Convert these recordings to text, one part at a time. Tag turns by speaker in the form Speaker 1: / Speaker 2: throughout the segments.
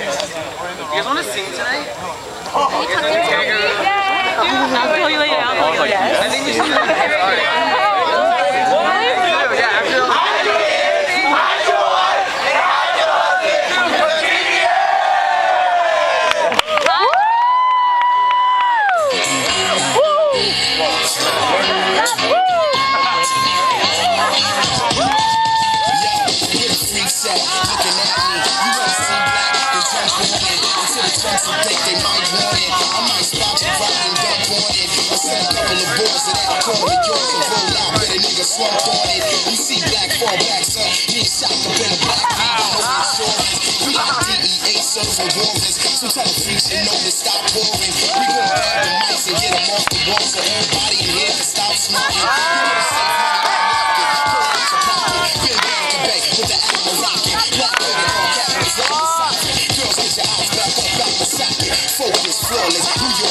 Speaker 1: You guys want to sing tonight?
Speaker 2: I'll tell you later. I'll tell you later.
Speaker 1: I think we should.
Speaker 3: I might spot you and it. Or send a couple of boys that I call me yours and roll out with a nigga slump on it. You see black fall back, son. Me shot up in a black insurance. We like DEA serving warrants. So tell the know to stop pouring. We gon' grab the mics and get them off the wall so everybody in here can stop smoking.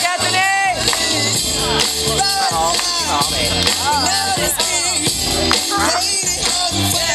Speaker 2: Look at the name. Does